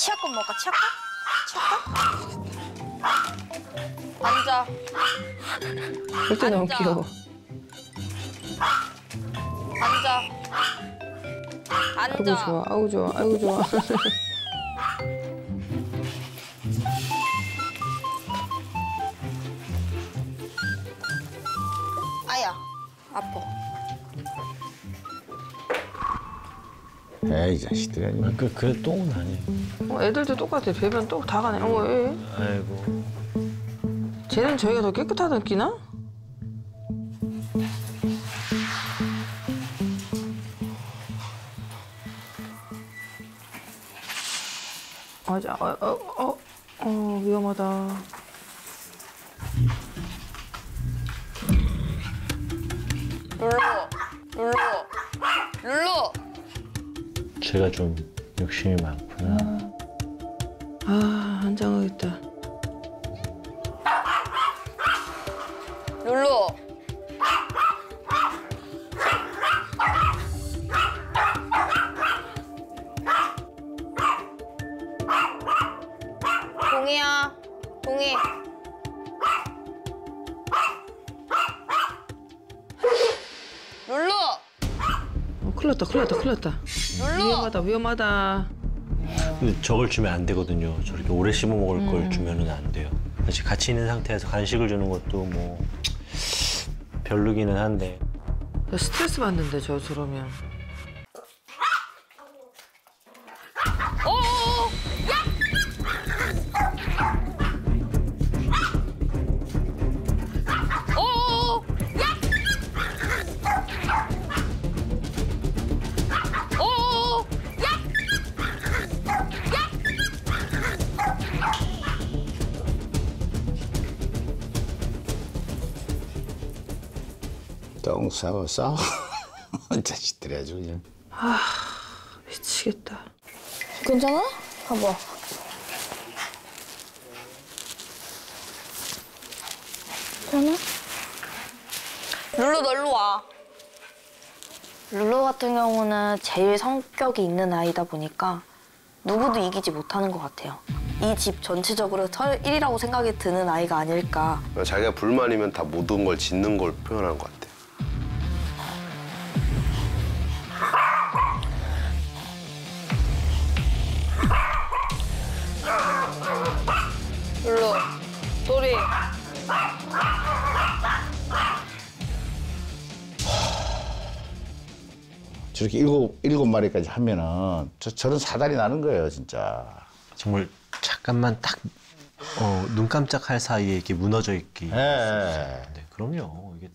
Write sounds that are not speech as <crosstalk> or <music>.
치약국 먹을까? 치약국? 치약국? 앉아. 그때 너무. 귀여워. 앉아. 앉아. 좋아. 아이고 좋아. 아이고 좋아. 아야. 아파. 에이 자식들이 아니면 그, 그 똥은 아니에요. 어, 애들도 똑같아. 배변 또다 가네. 어, 예. 아이고. 쟤는 저희가 더 깨끗하다 느끼나? 맞아. 어, 어, 어, 어, 위험하다. 룰루. 룰루. 룰루. 제가 좀 욕심이 많구나. 아, 안 장하겠다. 룰루. 동이야. 동이. 큰일 났다, 큰일 났다, 큰일 났다. 위험하다, 위험하다. 근데 저걸 주면 안 되거든요. 저렇게 오래 씹어 먹을 걸 주면은 안 돼요. 사실 같이 있는 상태에서 간식을 주는 것도 뭐 별로기는 한데 저 스트레스 받는데, 저 저러면. 똥 싸워 싸워 <laughs> 자식들이 아주 그냥 미치겠다. 괜찮아? 봐봐. 괜찮아? 룰루 널로 와. 룰루 같은 경우는 제일 성격이 있는 아이다 보니까 누구도 이기지 못하는 것 같아요. 이 집 전체적으로 설 1위라고 생각이 드는 아이가 아닐까. 자기가 불만이면 다 모든 걸 짓는 걸 표현하는 것 같아. 룰 저렇게 일곱 일곱 마리까지 하면은 저 저런 사달이 나는 거예요 진짜 정말 잠깐만 딱 어, 눈 깜짝할 사이에 이렇게 무너져 있기. 예. 네, 그럼요. 이게